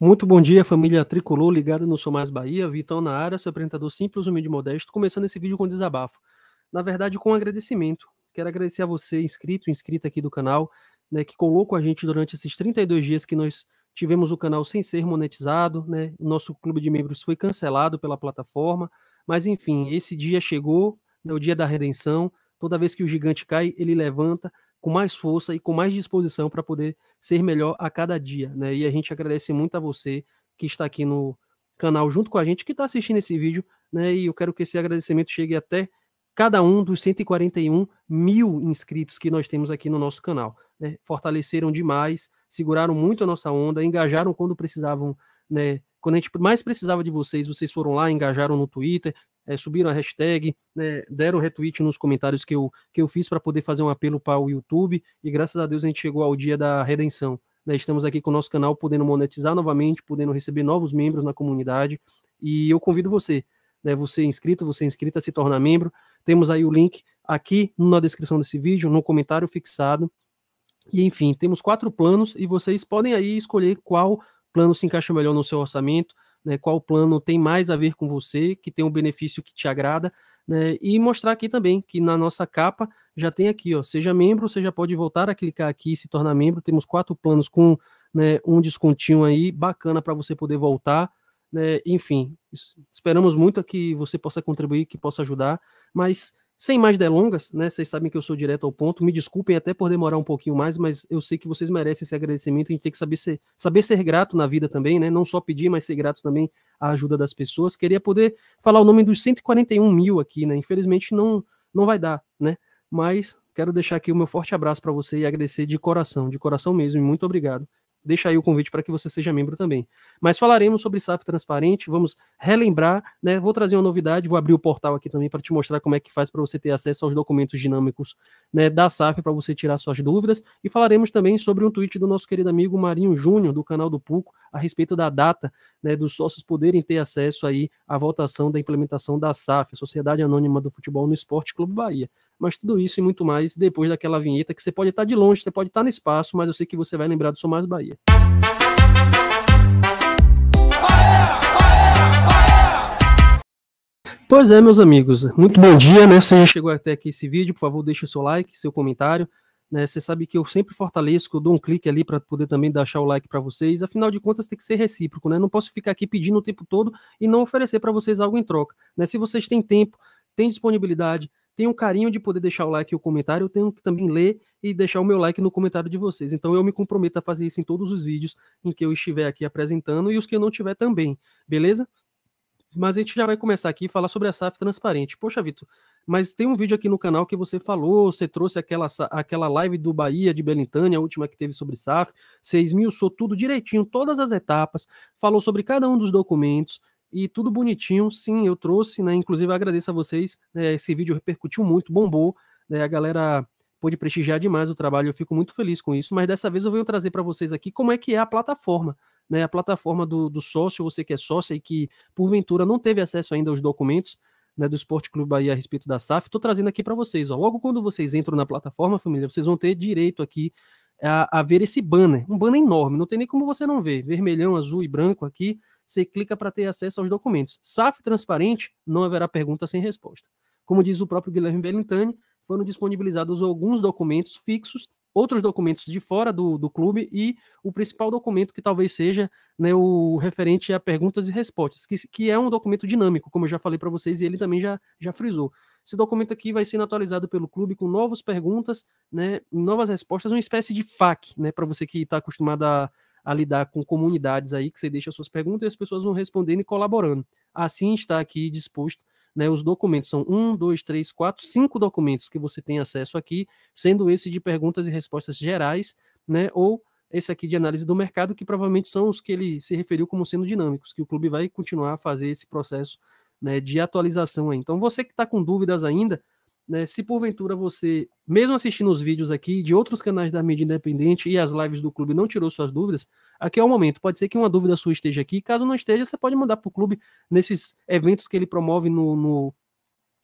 Muito bom dia, família tricolor ligada no Sou Mais Bahia. Vitão na área, seu apresentador simples, humilde e modesto, começando esse vídeo com desabafo. Na verdade, com um agradecimento. Quero agradecer a você, inscrito, inscrita aqui do canal, né, que colou com a gente durante esses 32 dias que nós tivemos o canal sem ser monetizado, né? Nosso clube de membros foi cancelado pela plataforma, mas enfim, esse dia chegou, né, o dia da redenção. Toda vez que o gigante cai, ele levanta com mais força e com mais disposição para poder ser melhor a cada dia, né? E a gente agradece muito a você que está aqui no canal junto com a gente, que está assistindo esse vídeo, né? E eu quero que esse agradecimento chegue até cada um dos 141 mil inscritos que nós temos aqui no nosso canal. Né? Fortaleceram demais, seguraram muito a nossa onda, engajaram quando precisavam, né? Quando a gente mais precisava de vocês, vocês foram lá, engajaram no Twitter, é, subiram a hashtag, né, deram retweet nos comentários que eu, que eu fiz para poder fazer um apelo para o YouTube, e graças a Deus a gente chegou ao dia da redenção. Né, estamos aqui com o nosso canal podendo monetizar novamente, podendo receber novos membros na comunidade, e eu convido você, né, você inscrito, você inscrita a se tornar membro, temos aí o link aqui na descrição desse vídeo, no comentário fixado, e enfim, temos quatro planos, e vocês podem aí escolher qual plano se encaixa melhor no seu orçamento, né, qual plano tem mais a ver com você, que tem um benefício que te agrada, né, e mostrar aqui também que na nossa capa já tem aqui, ó, seja membro, você já pode voltar a clicar aqui e se tornar membro. Temos quatro planos com né, um descontinho aí bacana para você poder voltar. Né, enfim, esperamos muito que você possa contribuir, que possa ajudar, mas sem mais delongas, né? Vocês sabem que eu sou direto ao ponto. Me desculpem até por demorar um pouquinho mais, mas eu sei que vocês merecem esse agradecimento. A gente tem que saber ser, saber ser grato na vida também, né? Não só pedir, mas ser grato também à ajuda das pessoas. Queria poder falar o nome dos 141 mil aqui, né? Infelizmente não, não vai dar, né? Mas quero deixar aqui o meu forte abraço para você e agradecer de coração, de coração mesmo. Muito obrigado deixa aí o convite para que você seja membro também. Mas falaremos sobre SAF transparente, vamos relembrar, né? Vou trazer uma novidade, vou abrir o portal aqui também para te mostrar como é que faz para você ter acesso aos documentos dinâmicos né, da SAF para você tirar suas dúvidas. E falaremos também sobre um tweet do nosso querido amigo Marinho Júnior, do canal do PUCO, a respeito da data né, dos sócios poderem ter acesso aí à votação da implementação da SAF, a Sociedade Anônima do Futebol no Esporte Clube Bahia mas tudo isso e muito mais depois daquela vinheta que você pode estar de longe, você pode estar no espaço, mas eu sei que você vai lembrar do Sou Bahia. Pois é, meus amigos, muito bom dia, né? Você já chegou até aqui esse vídeo, por favor, deixe o seu like, seu comentário. Né? Você sabe que eu sempre fortaleço, que eu dou um clique ali para poder também deixar o like para vocês. Afinal de contas, tem que ser recíproco, né? Não posso ficar aqui pedindo o tempo todo e não oferecer para vocês algo em troca. Né? Se vocês têm tempo, têm disponibilidade, tenho o carinho de poder deixar o like e o comentário, eu tenho que também ler e deixar o meu like no comentário de vocês. Então eu me comprometo a fazer isso em todos os vídeos em que eu estiver aqui apresentando e os que eu não tiver também, beleza? Mas a gente já vai começar aqui a falar sobre a SAF transparente. Poxa, Vitor, mas tem um vídeo aqui no canal que você falou, você trouxe aquela, aquela live do Bahia de Belintânia, a última que teve sobre SAF, você esmiuçou tudo direitinho, todas as etapas, falou sobre cada um dos documentos, e tudo bonitinho. Sim, eu trouxe, né? Inclusive, agradeço a vocês. Né, esse vídeo repercutiu muito, bombou. Né, a galera pôde prestigiar demais o trabalho. Eu fico muito feliz com isso. Mas dessa vez eu venho trazer para vocês aqui como é que é a plataforma. Né, a plataforma do, do sócio, você que é sócio e que, porventura, não teve acesso ainda aos documentos né, do Esporte Clube Bahia a respeito da SAF, estou trazendo aqui para vocês. Ó. Logo quando vocês entram na plataforma, família, vocês vão ter direito aqui a, a ver esse banner. Um banner enorme, não tem nem como você não ver. Vermelhão, azul e branco aqui você clica para ter acesso aos documentos. SAF transparente, não haverá pergunta sem resposta. Como diz o próprio Guilherme Bellintani, foram disponibilizados alguns documentos fixos, outros documentos de fora do, do clube e o principal documento que talvez seja né, o referente a perguntas e respostas, que, que é um documento dinâmico, como eu já falei para vocês, e ele também já, já frisou. Esse documento aqui vai sendo atualizado pelo clube com novas perguntas, né, novas respostas, uma espécie de FAQ, né, para você que está acostumado a a lidar com comunidades aí, que você deixa suas perguntas e as pessoas vão respondendo e colaborando. Assim está aqui disposto né, os documentos são um, dois, três, quatro, cinco documentos que você tem acesso aqui, sendo esse de perguntas e respostas gerais, né, ou esse aqui de análise do mercado, que provavelmente são os que ele se referiu como sendo dinâmicos, que o clube vai continuar a fazer esse processo né, de atualização. Aí. Então, você que está com dúvidas ainda, né, se porventura você, mesmo assistindo os vídeos aqui de outros canais da mídia independente e as lives do clube, não tirou suas dúvidas, aqui é o momento. Pode ser que uma dúvida sua esteja aqui. Caso não esteja, você pode mandar para o clube nesses eventos que ele promove no, no,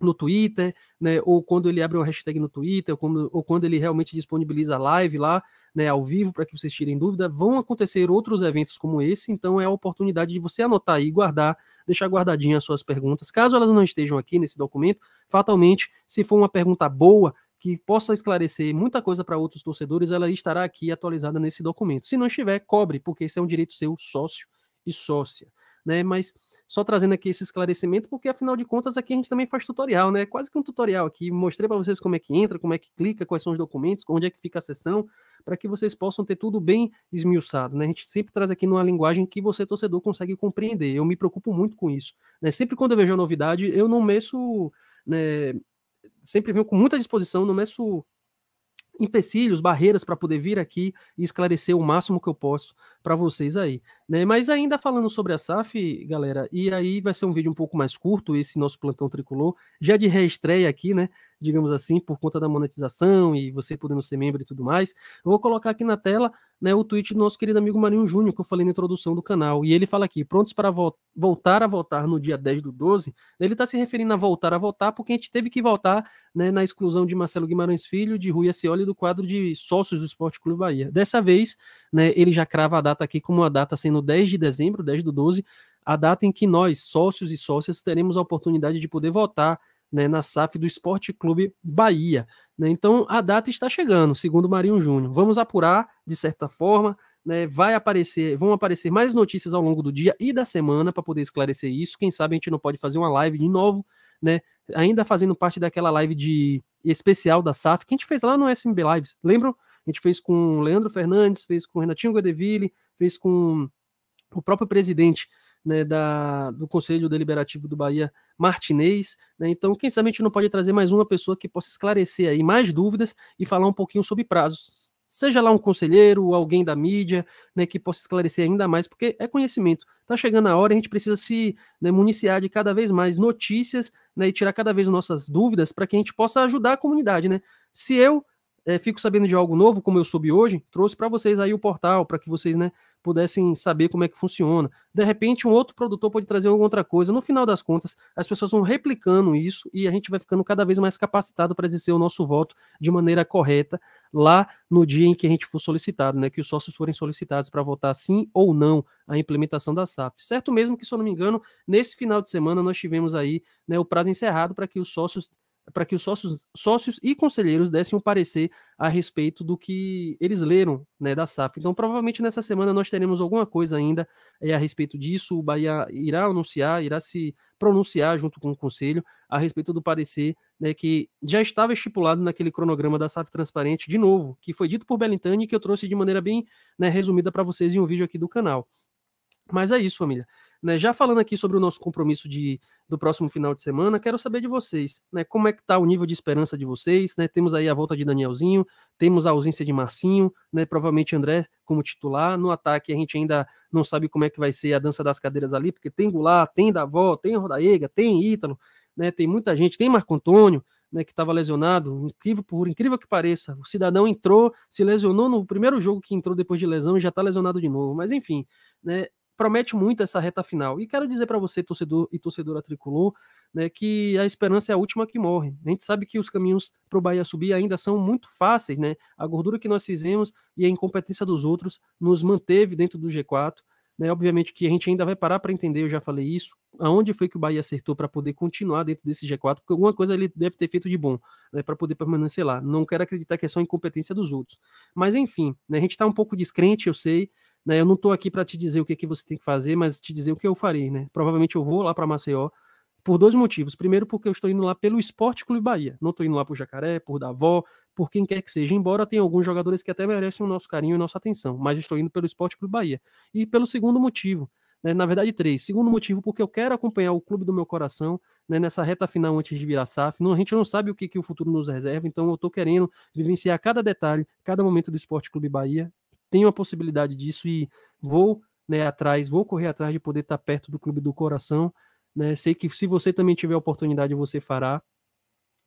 no Twitter, né, ou quando ele abre uma hashtag no Twitter, ou quando, ou quando ele realmente disponibiliza a live lá, né, ao vivo, para que vocês tirem dúvida, vão acontecer outros eventos como esse, então é a oportunidade de você anotar aí, guardar, deixar guardadinha as suas perguntas. Caso elas não estejam aqui nesse documento, fatalmente, se for uma pergunta boa, que possa esclarecer muita coisa para outros torcedores, ela estará aqui atualizada nesse documento. Se não estiver, cobre, porque esse é um direito seu, sócio e sócia né? Mas só trazendo aqui esse esclarecimento, porque afinal de contas aqui a gente também faz tutorial, né? Quase que um tutorial aqui. Mostrei para vocês como é que entra, como é que clica, quais são os documentos, onde é que fica a sessão, para que vocês possam ter tudo bem esmiuçado, né? A gente sempre traz aqui numa linguagem que você, torcedor, consegue compreender. Eu me preocupo muito com isso. Né? Sempre quando eu vejo a novidade, eu não meço. Né, sempre venho com muita disposição, não meço empecilhos, barreiras para poder vir aqui e esclarecer o máximo que eu posso para vocês aí, né? Mas ainda falando sobre a SAF, galera, e aí vai ser um vídeo um pouco mais curto esse nosso plantão tricolor, já de reestreia aqui, né? Digamos assim, por conta da monetização e você podendo ser membro e tudo mais. Eu vou colocar aqui na tela, né, o tweet do nosso querido amigo Marinho Júnior, que eu falei na introdução do canal, e ele fala aqui, prontos para vo voltar a votar no dia 10 do 12. Ele está se referindo a voltar a votar porque a gente teve que votar, né, na exclusão de Marcelo Guimarães Filho, de Rui Acioli do quadro de sócios do Esporte Clube Bahia. Dessa vez, né, ele já crava a data aqui como a data sendo 10 de dezembro, 10 do 12, a data em que nós, sócios e sócias, teremos a oportunidade de poder votar né, na SAF do Esporte Clube Bahia. Né? Então, a data está chegando, segundo Marinho Júnior. Vamos apurar, de certa forma, né, vai aparecer, vão aparecer mais notícias ao longo do dia e da semana para poder esclarecer isso. Quem sabe a gente não pode fazer uma live de novo, né? Ainda fazendo parte daquela live de especial da SAF que a gente fez lá no SMB Lives. Lembram? A gente fez com o Leandro Fernandes, fez com o Renatinho Godeville, fez com o próprio presidente né, da, do Conselho Deliberativo do Bahia, Martinez. Né, então, quem sabe a gente não pode trazer mais uma pessoa que possa esclarecer aí mais dúvidas e falar um pouquinho sobre prazos. Seja lá um conselheiro, alguém da mídia, né, que possa esclarecer ainda mais, porque é conhecimento. Está chegando a hora, a gente precisa se né, municiar de cada vez mais notícias né, e tirar cada vez nossas dúvidas para que a gente possa ajudar a comunidade. Né? Se eu é, fico sabendo de algo novo, como eu soube hoje, trouxe para vocês aí o portal, para que vocês né, pudessem saber como é que funciona. De repente, um outro produtor pode trazer alguma outra coisa. No final das contas, as pessoas vão replicando isso e a gente vai ficando cada vez mais capacitado para exercer o nosso voto de maneira correta lá no dia em que a gente for solicitado, né? Que os sócios forem solicitados para votar sim ou não a implementação da SAF. Certo mesmo que, se eu não me engano, nesse final de semana nós tivemos aí né, o prazo encerrado para que os sócios para que os sócios, sócios e conselheiros dessem um parecer a respeito do que eles leram né, da SAF. Então, provavelmente nessa semana nós teremos alguma coisa ainda é, a respeito disso. O Bahia irá anunciar, irá se pronunciar junto com o conselho a respeito do parecer né, que já estava estipulado naquele cronograma da SAF Transparente, de novo, que foi dito por Belintani que eu trouxe de maneira bem né, resumida para vocês em um vídeo aqui do canal. Mas é isso, família. Né, já falando aqui sobre o nosso compromisso de, do próximo final de semana, quero saber de vocês, né, como é que está o nível de esperança de vocês, né, temos aí a volta de Danielzinho, temos a ausência de Marcinho, né, provavelmente André como titular, no ataque a gente ainda não sabe como é que vai ser a dança das cadeiras ali, porque tem Goulart, tem Davó, tem Rodaega, tem Ítalo, né, tem muita gente, tem Marco Antônio, né, que estava lesionado, incrível, por incrível que pareça, o cidadão entrou, se lesionou no primeiro jogo que entrou depois de lesão e já está lesionado de novo, mas enfim, né, promete muito essa reta final. E quero dizer para você, torcedor e torcedora tricolor, né, que a esperança é a última que morre. A gente sabe que os caminhos para o Bahia subir ainda são muito fáceis, né? A gordura que nós fizemos e a incompetência dos outros nos manteve dentro do G4. Né? Obviamente que a gente ainda vai parar para entender, eu já falei isso, aonde foi que o Bahia acertou para poder continuar dentro desse G4, porque alguma coisa ele deve ter feito de bom, né, para poder permanecer lá. Não quero acreditar que é só incompetência dos outros. Mas enfim, né, a gente está um pouco descrente, eu sei, né? Eu não estou aqui para te dizer o que, que você tem que fazer, mas te dizer o que eu farei. Né? Provavelmente eu vou lá para Maceió por dois motivos. Primeiro, porque eu estou indo lá pelo Esporte Clube Bahia. Não estou indo lá por Jacaré, por Davó, por quem quer que seja. Embora tenha alguns jogadores que até merecem o nosso carinho e nossa atenção. Mas estou indo pelo Esporte Clube Bahia. E pelo segundo motivo, né? na verdade, três. Segundo motivo, porque eu quero acompanhar o clube do meu coração né? nessa reta final antes de virar SAF. Não, a gente não sabe o que, que o futuro nos reserva, então eu estou querendo vivenciar cada detalhe, cada momento do Esporte Clube Bahia tenho a possibilidade disso e vou né, atrás, vou correr atrás de poder estar perto do clube do coração. Né? Sei que se você também tiver a oportunidade, você fará.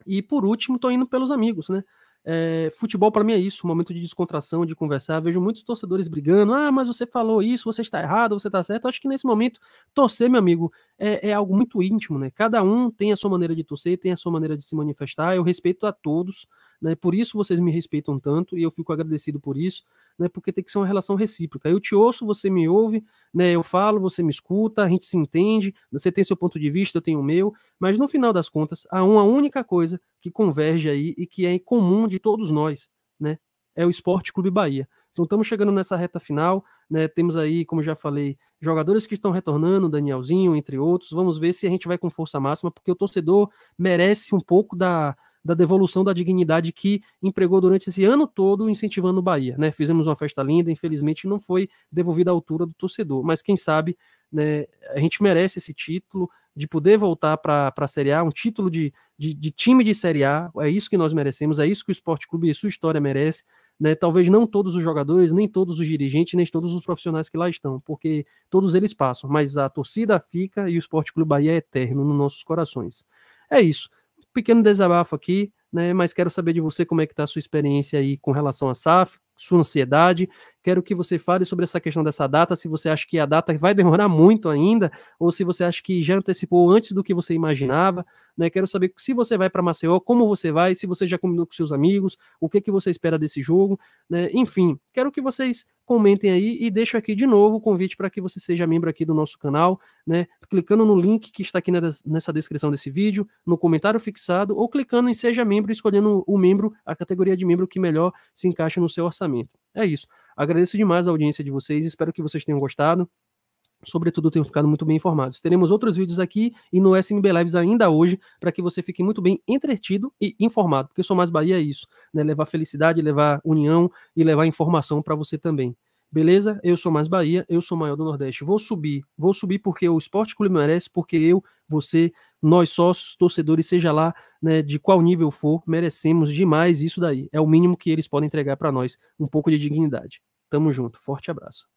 E por último, estou indo pelos amigos, né? É, futebol para mim é isso, um momento de descontração, de conversar. Vejo muitos torcedores brigando. Ah, mas você falou isso, você está errado, você está certo. acho que nesse momento, torcer, meu amigo, é, é, algo muito íntimo, né? Cada um tem a sua maneira de torcer, tem a sua maneira de se manifestar. Eu respeito a todos, né? Por isso vocês me respeitam tanto e eu fico agradecido por isso né? Porque tem que ser uma relação recíproca. Eu te ouço, você me ouve, né? Eu falo, você me escuta, a gente se entende, você tem seu ponto de vista, eu tenho o meu, mas no final das contas, há uma única coisa que converge aí e que é comum de todos nós, né? É o Esporte Clube Bahia. Então estamos chegando nessa reta final, né? Temos aí, como já falei, jogadores que estão retornando, Danielzinho, entre outros. Vamos ver se a gente vai com força máxima, porque o torcedor merece um pouco da, da devolução da dignidade que empregou durante esse ano todo incentivando o Bahia. Né? Fizemos uma festa linda, infelizmente não foi devolvida à altura do torcedor, mas quem sabe né, a gente merece esse título de poder voltar para a Série A, um título de, de, de, time de Série A, é isso que nós merecemos, é isso que o Esporte Clube e sua história merece. Né? Talvez não todos os jogadores, nem todos os dirigentes, nem todos os profissionais que lá estão, porque todos eles passam, mas a torcida fica e o Esporte Clube Bahia é eterno nos nossos corações. É isso pequeno desabafo aqui, né? Mas quero saber de você como é que está a sua experiência aí com relação à SAF, sua ansiedade. Quero que você fale sobre essa questão dessa data, se você acha que a data vai demorar muito ainda, ou se você acha que já antecipou antes do que você imaginava. Né? Quero saber se você vai para Maceió, como você vai, se você já combinou com seus amigos, o que, que você espera desse jogo. Né? Enfim, quero que vocês comentem aí e deixo aqui de novo o convite para que você seja membro aqui do nosso canal, né? Clicando no link que está aqui nessa descrição desse vídeo, no comentário fixado, ou clicando em Seja Membro escolhendo o membro, a categoria de membro que melhor se encaixa no seu orçamento. É isso. Agradeço demais a audiência de vocês, espero que vocês tenham gostado sobretudo tenham ficado muito bem informados. Teremos outros vídeos aqui e no SMB Lives ainda hoje, para que você fique muito bem entretido e informado, porque Sou Mais Bahia é isso, né? levar felicidade, levar união e levar informação para você também. Beleza? Eu sou mais Bahia, eu sou maior do Nordeste. Vou subir, vou subir porque o Esporte Clube merece, porque eu, você, nós sócios, torcedores, seja lá né, de qual nível for, merecemos demais isso daí. É o mínimo que eles podem entregar para nós, um pouco de dignidade. Tamo junto, forte abraço.